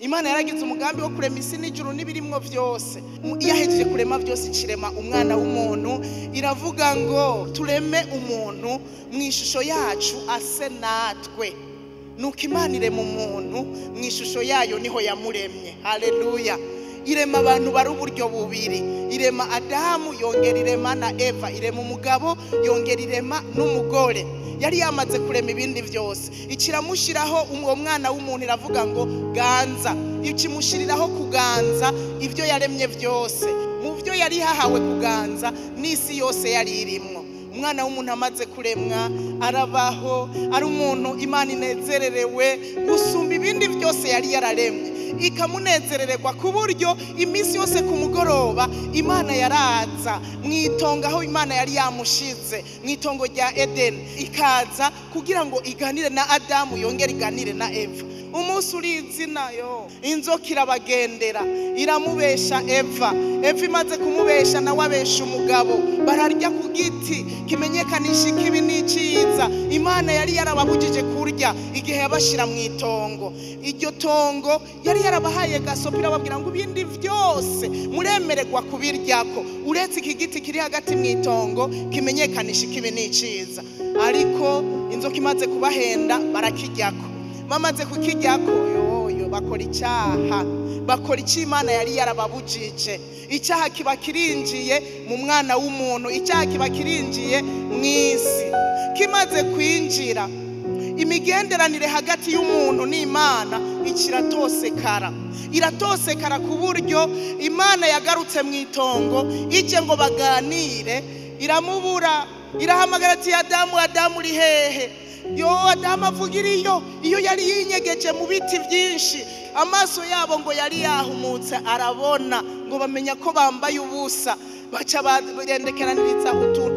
imana yaragize umugambi wo kurema isi n'ijuru n'ibirimwo byose. Iyo ahejeje kurema byose ikirema umwana w'umuntu iravuga ngo tureme umuntu mu ishusho yacu ase natwe. Nuko imana irema umuntu mu ishusho yayo ni ho yamuremye. Haleluya irema abantu bari uburyo bubiri. Irema adamu yongera irema na eva. Irema umugabo yongera irema n'umugore. Yari yamaze kurema ibindi byose. Ikiramushyiraho uwo mwana w'umuntu iravuga ngo ganza. Ikimushyiriraho kuganza ibyo yaremye byose. Mu byo yari yahawe kuganza n'isi yose yari irimwo. Umwana w'umuntu amaze kuremwa arabaho ari umuntu imana inezererewe gusumba ibindi byose yari yararemye ikamunezerererwa ku buryo iminsi yose ku mugoroba imana yaraza. Mu itongo aho imana yari yamushize mu itongo rya edeni ikaza kugira ngo iganire na adamu yongere iganire na eva. Umunsi uri izina yo. Inzoka irabagendera iramubesha eva. Eva imaze kumubesha nawe abesha umugabo. Bararya ku giti kimenyekanisha ikibi n'icyiza imana yari yarababujije kurya igihe yabashyira mu itongo. Iryo tongo yari yarabahaye gasopo irababwira ngo ibindi byose muremererwa kubiryako. Uretse iki giti kiri hagati mu itongo kimenyekanisha ikibi n'icyiza ariko inzoka imaze kubahenda barakiryako. Bamaze kukiryako yoyo bakora icyaha. Bakora icyo imana yari yarababujije. Icyaha kiba kirinjiye mu mwana w'umuntu. Icyaha kiba kirinjiye mu isi. Kimaze kwinjira. Imigenderanire hagati y'umuntu n'imana ikiratosekara iratosekara ku buryo imana yagarutse mu itongo ije ngo baganire. Iramubura. Irahamagara ati adamu adamu uri hehe? Yo adamu avuga iriyo iyo yari yinyegeje mu biti byinshi. Amaso yabo ngo yari yahumutse arabona ngo bamenya ko bambaye ubusa. Baca barendekeraniriza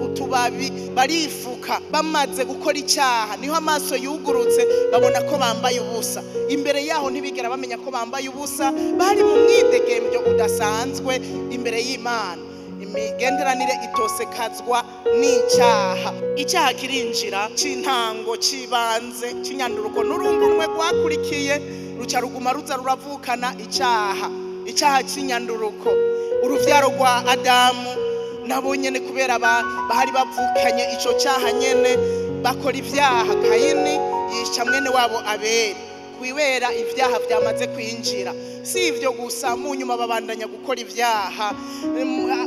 utubabi barifuka bamaze gukora icyaha. Niho amaso yugurutse babona ko bambaye ubusa. Imbere yaho ntibigera bamenya ko bambaye ubusa. Bari mu mwidegembyo udasanzwe imbere y'imana. Imigenderanire itosekazwa n'icyaha. Icyaha kirinjira cy'intango cy'ibanze cy'inyanduruko n'urungurumwe rwakurikiye ruca ruguma ruza ruravukana icyaha. Icyaha cy'inyanduruko urubyaro rwa adamu nabo nyine kubera bahari bavukanye icyo cyaha nyine bakora ibyaha kayini yica mwene wabo abere kubera ibyaha byamaze kwinjira. Si ibyo gusa mu nyuma babandanya gukora ibyaha.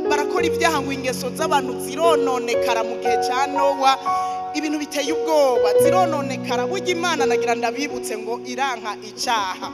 Barakora ibyaha ngo ingeso z'abantu zirononekara mu gihe cya nowa. Ibintu biteye ubwoba zirononekara. Burya imana nagira ndabibutse ngo iranka icyaha.